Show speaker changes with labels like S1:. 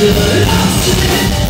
S1: You lost it.